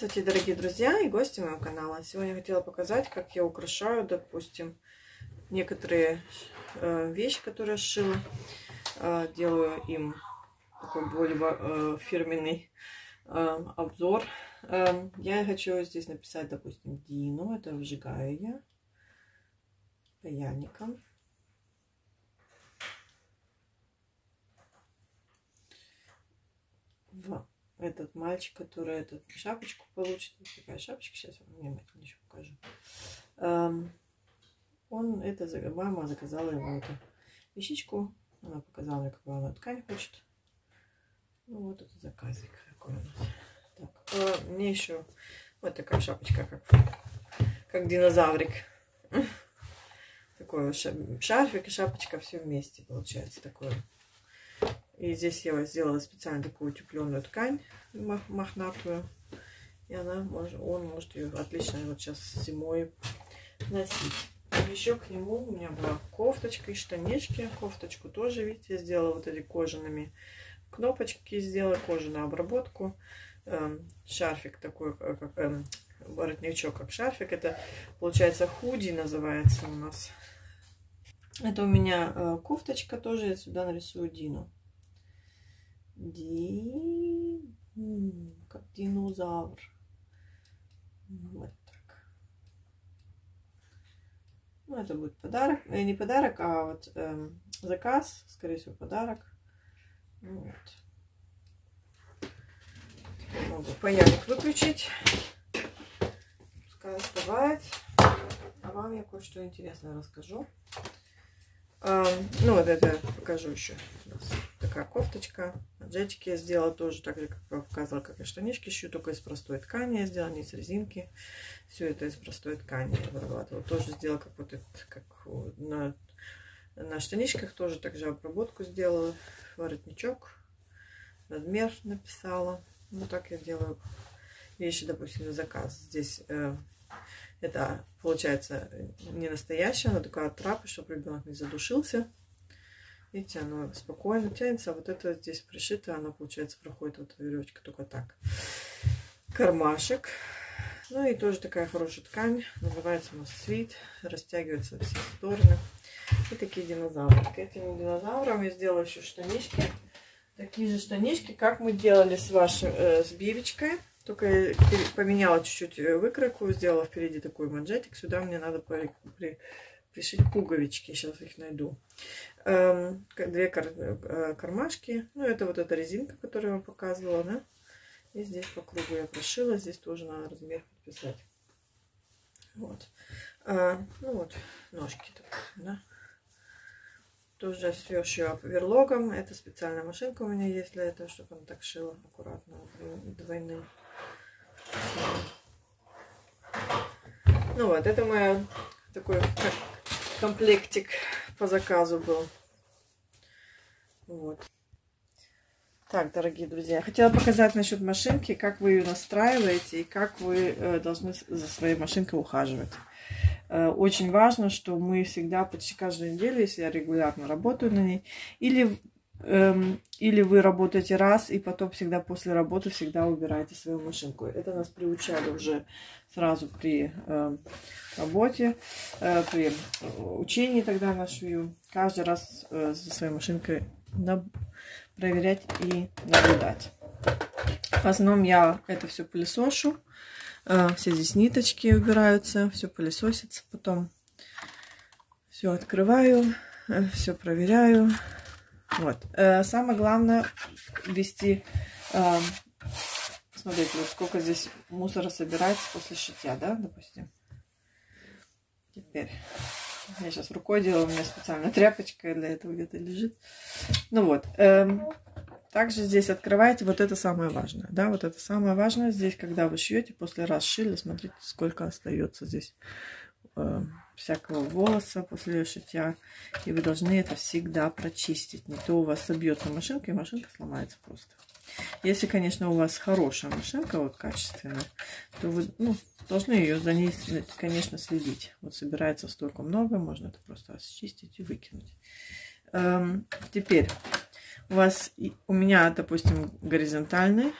Здравствуйте, дорогие друзья и гости моего канала. Сегодня я хотела показать, как я украшаю, допустим, некоторые э, вещи, которые я сшила. Э, делаю им такой более э, фирменный обзор. Я хочу здесь написать, допустим, Дину. Это выжигаю я паяльником. В этот мальчик, который этот шапочку получит. Такая шапочка. Сейчас я вам еще покажу. Он это, мама заказала ему эту вещичку. Она показала мне, какую она ткань хочет. Ну, вот это заказик какой у нас. Так, э, мне еще вот такая шапочка, как, как динозаврик. Такой шарфик и шапочка все вместе получается. Такое и здесь я сделала специально такую утепленную ткань мохнатую. И она он может ее отлично вот сейчас зимой носить. Еще к нему у меня была кофточка и штанишки. Кофточку тоже, видите, сделала вот эти кожаными кнопочки, сделала кожаную обработку. Эм, шарфик такой, э, как эм, воротничок, как шарфик. Это получается худи называется у нас. Это у меня э, кофточка тоже. Я сюда нарисую Дину. Ди... Как динозавр. Вот так. Ну, это будет подарок. Э, не подарок, а вот эм, заказ. Скорее всего, подарок. Ну, вот. Могу паяльник выключить. Пускай оставает. А вам я кое-что интересное расскажу. Эм, ну, вот это покажу еще. Такая кофточка Джетики я сделала тоже так же, как я показывала, как я штанишки шью, только из простой ткани я сделала, не из резинки. Все это из простой ткани я вырабатывала. Тоже сделала как вот это, как на, на штанишках тоже также обработку сделала. Воротничок, размер написала. Ну так я делаю вещи, допустим, на заказ. Здесь э, это получается не настоящая, она такая трапа, чтобы ребенок не задушился. Видите, оно спокойно тянется, а вот это здесь пришито, оно, получается, проходит вот веревочка только так. Кармашек. Ну и тоже такая хорошая ткань. Называется у нас свит. Растягивается во все стороны. И такие динозавры. К этим динозаврам я сделала еще штанишки. Такие же штанишки, как мы делали с вашей, э, с бирочкой. Только я поменяла чуть-чуть э, выкройку, сделала впереди такой манжетик. Сюда мне надо при, при, пришить пуговички. Сейчас их найду. Эм, две э, кармашки. Ну, это вот эта резинка, которую я вам показывала, да. И здесь по кругу я прошила. Здесь тоже надо размер подписать. Вот. А, ну вот, ножки, допустим, да. Тоже все шью верлогом. Это специальная машинка у меня есть для этого, чтобы он так шила аккуратно двойным. Ну вот, это моя такой комплектик по заказу был. Вот. Так, дорогие друзья, я хотела показать насчет машинки, как вы ее настраиваете и как вы э, должны за своей машинкой ухаживать. Э, очень важно, что мы всегда, почти каждую неделю, если я регулярно работаю на ней, или, эм, или вы работаете раз, и потом всегда после работы всегда убираете свою машинку. Это нас приучали уже сразу при э, работе, э, при учении тогда на швею. Каждый раз э, за своей машинкой на, проверять и наблюдать. В основном я это все пылесошу. Э, все здесь ниточки убираются, все пылесосится потом. Все открываю, э, все проверяю. Вот. Э, самое главное ввести э, Смотрите, вот сколько здесь мусора собирается после шитья, да, допустим. Теперь я сейчас рукой делаю, у меня специально тряпочка для этого где-то лежит. Ну вот. Эм, также здесь открываете, вот это самое важное, да, вот это самое важное здесь, когда вы шьете, после раз шили, смотрите, сколько остается здесь э, всякого волоса после шитья, и вы должны это всегда прочистить, не то у вас собьется машинка, и машинка сломается просто. Если, конечно, у вас хорошая машинка, вот качественная, то вы ну, должны ее за ней, конечно, следить. Вот собирается столько много, можно это просто расчистить и выкинуть. Эм, теперь у вас, у меня, допустим, горизонтальная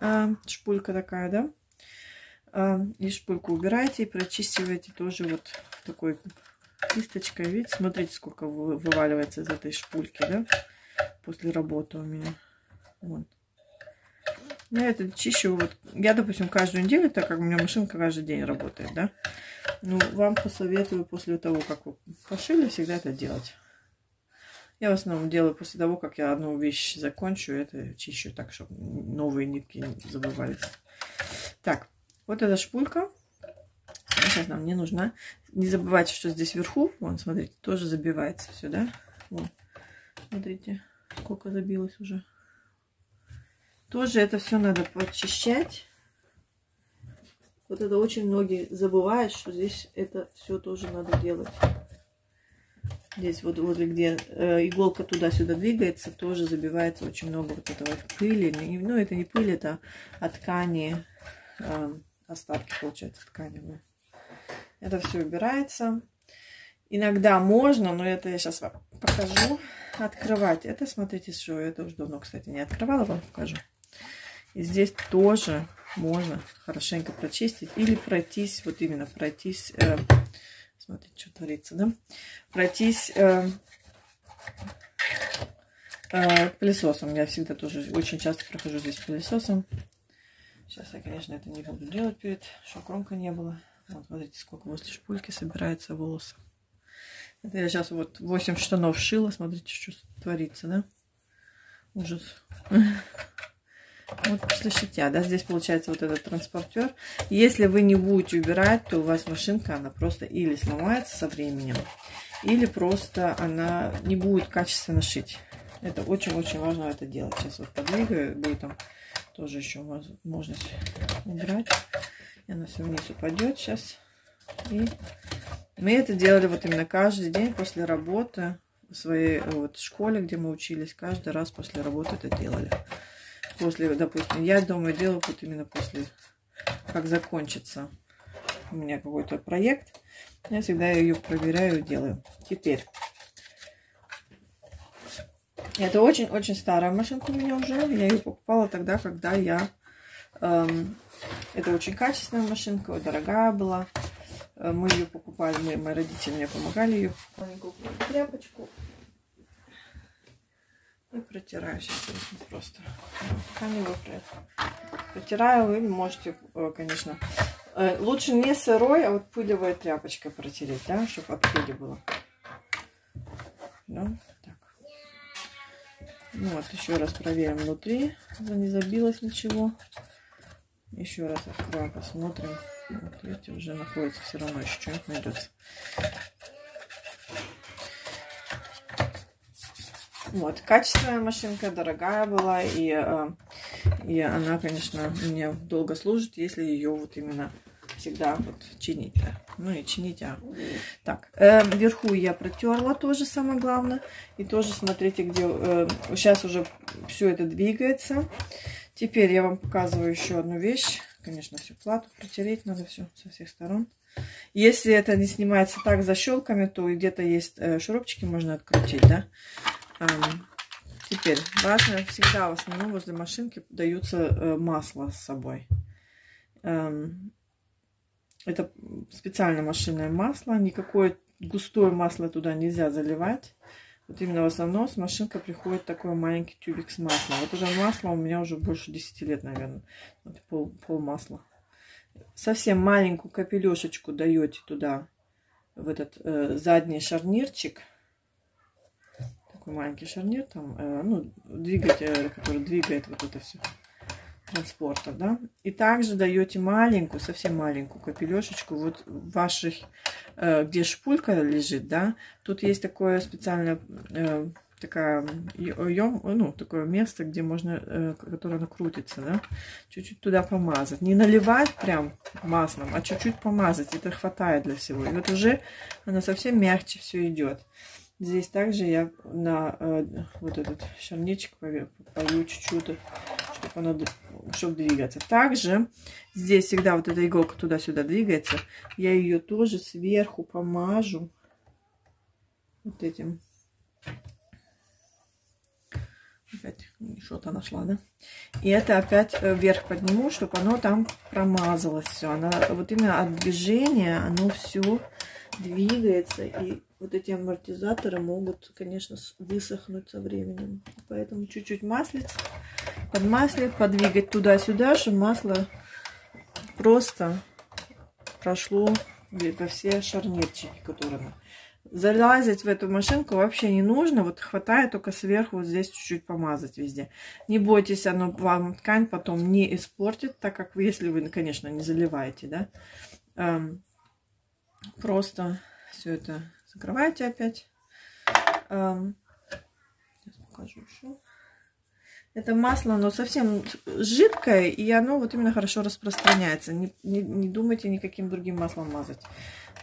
э, шпулька такая, да? А, и шпульку убираете и прочистиваете тоже вот такой кисточкой. Видите, смотрите, сколько вываливается из этой шпульки, да, после работы у меня. Вот. Я это чищу, вот, я, допустим, каждую неделю, так как у меня машинка каждый день работает, да. Ну, вам посоветую после того, как вы пошили, всегда это делать. Я в основном делаю после того, как я одну вещь закончу, это чищу так, чтобы новые нитки не забывались. Так, вот эта шпулька. Сейчас нам не нужна. Не забывайте, что здесь вверху, вон, смотрите, тоже забивается все, да? Вон, смотрите, сколько забилось уже. Тоже это все надо почищать. Вот это очень многие забывают, что здесь это все тоже надо делать. Здесь вот возле, где э, иголка туда-сюда двигается, тоже забивается очень много вот этого пыли. Ну, это не пыль, это от ткани, э, остатки, получается, ткани. Это все убирается. Иногда можно, но это я сейчас вам покажу, открывать. Это, смотрите, что это уже давно, кстати, не открывала, вам покажу. И здесь тоже можно хорошенько прочистить или пройтись, вот именно пройтись, э, смотрите, что творится, да, пройтись э, э, пылесосом. Я всегда тоже очень часто прохожу здесь пылесосом. Сейчас я, конечно, это не буду делать перед, чтобы не было. Вот, смотрите, сколько возле шпульки собирается волосы. Это я сейчас вот 8 штанов шила. Смотрите, что творится, да? Ужас. Вот после шитья, да, здесь получается вот этот транспортер. Если вы не будете убирать, то у вас машинка, она просто или сломается со временем, или просто она не будет качественно шить. Это очень-очень важно это делать. Сейчас вот подвигаю, будет там тоже еще возможность убрать. И она все вниз упадет сейчас. И мы это делали вот именно каждый день после работы в своей вот школе, где мы учились. Каждый раз после работы это делали после, допустим, я дома делаю вот именно после, как закончится у меня какой-то проект, я всегда ее проверяю и делаю. Теперь, это очень-очень старая машинка у меня уже, я ее покупала тогда, когда я, эм, это очень качественная машинка, дорогая была, э, мы ее покупали, мы, мои родители мне помогали ее, маленькую тряпочку, и протираю сейчас просто. Ткань его протираю. Вы можете, э, конечно, э, лучше не сырой, а вот пылевой тряпочкой протереть, да, чтобы от пыли было. Да. Ну вот, еще раз проверим внутри, не забилось ничего. Еще раз откроем, посмотрим. Вот, видите, уже находится все равно еще что-нибудь найдется. Вот, качественная машинка, дорогая была, и, э, и она, конечно, мне долго служит, если ее вот именно всегда вот чинить. Да. Ну и чинить, а. Так, э, вверху я протерла тоже самое главное. И тоже смотрите, где э, сейчас уже все это двигается. Теперь я вам показываю еще одну вещь. Конечно, всю плату протереть надо все со всех сторон. Если это не снимается так защелками, то где-то есть э, шурупчики, можно открутить, да. Теперь важно всегда в основном возле машинки даются э, масло с собой. Эм, это специальное машинное масло. Никакое густое масло туда нельзя заливать. Вот именно в основном с машинкой приходит такой маленький тюбик с маслом. Вот уже масло у меня уже больше 10 лет, наверное. Вот пол, пол масла. Совсем маленькую капелюшечку даете туда, в этот э, задний шарнирчик такой маленький шарнир, там, э, ну, двигатель, который двигает вот это все транспортер, да. И также даете маленькую, совсем маленькую капелешечку вот ваших, э, где шпулька лежит, да. Тут есть такое специальное, э, такая, ну, такое место, где можно, э, которое накрутится, да. Чуть-чуть туда помазать. Не наливать прям маслом, а чуть-чуть помазать. Это хватает для всего. И вот уже она совсем мягче все идет. Здесь также я на вот этот шарничек полью чуть-чуть, оно чтобы двигаться. Также здесь всегда вот эта иголка туда-сюда двигается. Я ее тоже сверху помажу вот этим Опять что-то нашла, да? И это опять э, вверх подниму, чтобы оно там промазалось все. Она, вот именно от движения оно все двигается. И вот эти амортизаторы могут, конечно, высохнуть со временем. Поэтому чуть-чуть маслиц, подмаслить, подвигать туда-сюда, чтобы масло просто прошло во все шарнирчики, которые залазить в эту машинку вообще не нужно. Вот хватает только сверху вот здесь чуть-чуть помазать везде. Не бойтесь, оно вам ткань потом не испортит, так как вы, если вы, конечно, не заливаете, да. Эм, просто все это закрываете опять. Эм, сейчас покажу еще. Это масло, оно совсем жидкое, и оно вот именно хорошо распространяется. Не, не, не думайте никаким другим маслом мазать.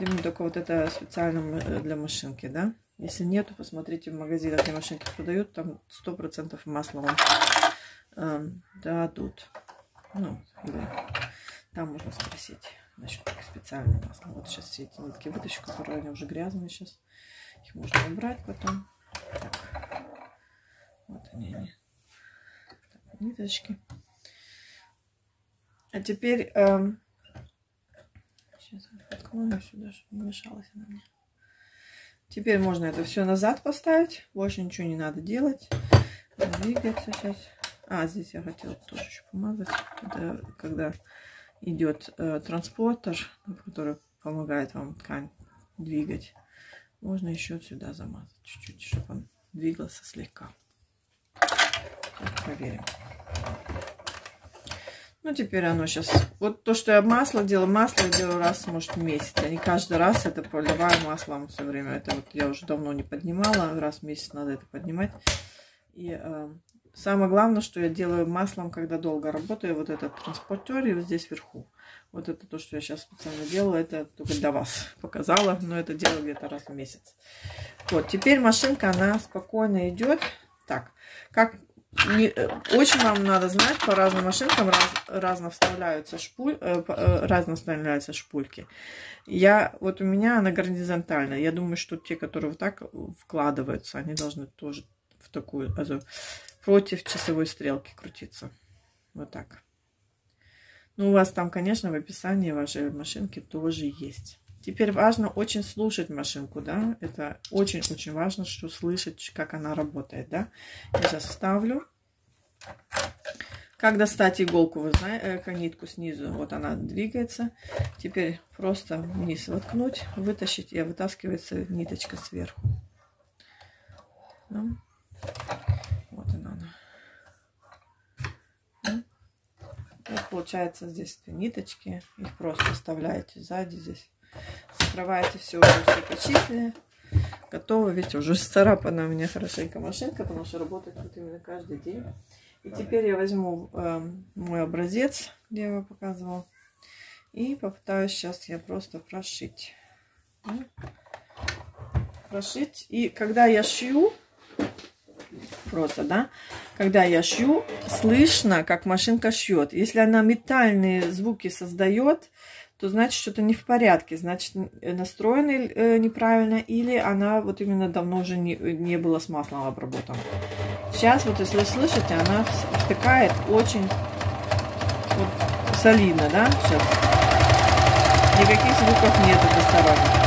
Именно только вот это специально э, для машинки, да. Если нету, посмотрите в магазинах, где машинки продают, там сто процентов масла вам э, дадут. Ну, или там можно спросить насчет специального масла. Вот сейчас все эти нитки вытащу, которые они уже грязные сейчас. Их можно убрать потом. Так. Вот они, они. Ниточки. А теперь... Эм, Сейчас отклоню сюда, чтобы не мешалось она мне. Теперь можно это все назад поставить. Больше ничего не надо делать. Двигаться сейчас. А, здесь я хотела тоже еще помазать. Это когда идет э, транспортер, который помогает вам ткань двигать. Можно еще сюда замазать чуть-чуть, чтобы он двигался слегка. проверим. Ну, теперь оно сейчас... Вот то, что я масло делаю, масло я делаю раз, может, в месяц. Я не каждый раз это поливаю маслом все время. Это вот я уже давно не поднимала. Раз в месяц надо это поднимать. И э, самое главное, что я делаю маслом, когда долго работаю, вот этот транспортер и вот здесь вверху. Вот это то, что я сейчас специально делаю. Это только для вас показала. Но это делаю где-то раз в месяц. Вот, теперь машинка, она спокойно идет. Так, как не, э, очень вам надо знать, по разным машинкам раз, разно вставляются шпуль, э, э, разно вставляются шпульки. Я, вот у меня она горизонтальная. Я думаю, что те, которые вот так вкладываются, они должны тоже в такую, also, против часовой стрелки крутиться. Вот так. Ну, у вас там, конечно, в описании вашей машинки тоже есть. Теперь важно очень слушать машинку, да, это очень-очень важно, что слышать, как она работает, да. Я сейчас вставлю. Как достать иголку, вы знаете, э, нитку снизу, вот она двигается. Теперь просто вниз воткнуть, вытащить, и вытаскивается ниточка сверху. Да. Вот она. Да. Вот получается здесь две ниточки, их просто вставляете сзади здесь Закрываете все, уже все почистили. Готово. Видите, уже старапана у меня хорошенькая машинка, потому что работает вот именно каждый день. И теперь я возьму э, мой образец, где я его показывала. И попытаюсь сейчас я просто прошить. Прошить. И когда я шью, просто, да, когда я шью, слышно, как машинка шьет. Если она метальные звуки создает, то значит что-то не в порядке, значит э, настроена э, неправильно или она вот именно давно уже не, не была с маслом обработана. Сейчас вот если слышите, она втыкает очень вот, солидно, да, сейчас. Никаких звуков нету посторонних.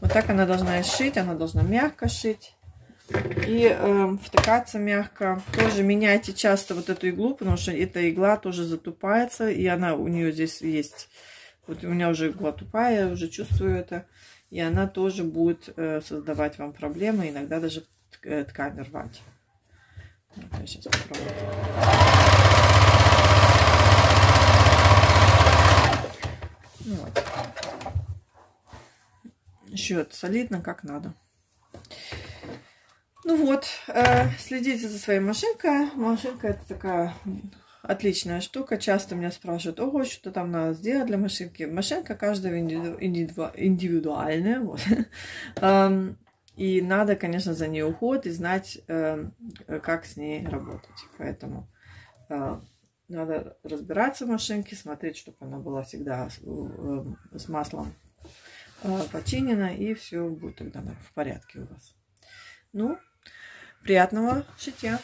Вот так она должна и шить, она должна мягко шить и э, втыкаться мягко. Тоже меняйте часто вот эту иглу, потому что эта игла тоже затупается, и она у нее здесь есть. Вот у меня уже игла тупая, я уже чувствую это. И она тоже будет э, создавать вам проблемы, иногда даже э, ткань рвать. Вот, я сейчас попробую. Ну вот. Счет солидно, как надо. Ну вот, э, следите за своей машинкой. Машинка это такая отличная штука. Часто меня спрашивают, ого, что там надо сделать для машинки. Машинка каждого индивиду... индивидуальная. Вот. И надо, конечно, за ней уход и знать, эм, как с ней работать. Поэтому э, надо разбираться в машинке, смотреть, чтобы она была всегда с э, маслом э, починена, и все будет тогда в порядке у вас. Ну, Приятного шитья!